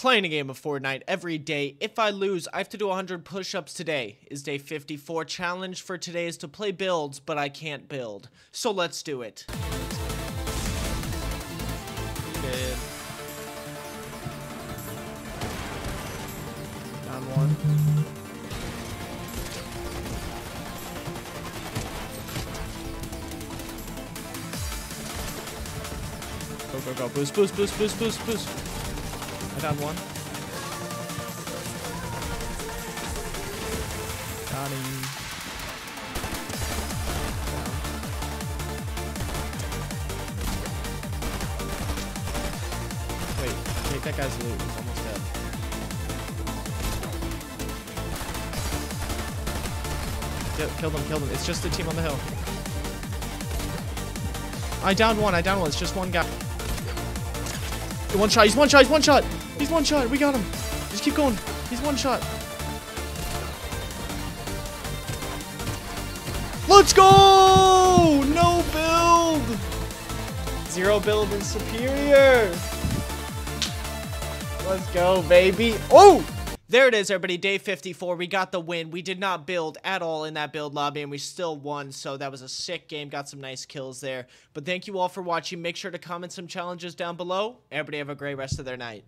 Playing a game of Fortnite every day. If I lose, I have to do 100 push-ups today. Is day 54. Challenge for today is to play builds, but I can't build. So let's do it. Down one. Go, go, go. Boost, boost, boost, boost, boost, boost. Down one. Wait, take that guy's loot. He's almost dead. Kill, kill them, kill them. It's just the team on the hill. I downed one, I downed one. It's just one guy. One shot, he's one shot, he's one shot! He's one shot, we got him! Just keep going. He's one shot. Let's go! No build! Zero build and superior! Let's go, baby. Oh! There it is, everybody. Day 54. We got the win. We did not build at all in that build lobby, and we still won. So that was a sick game. Got some nice kills there. But thank you all for watching. Make sure to comment some challenges down below. Everybody have a great rest of their night.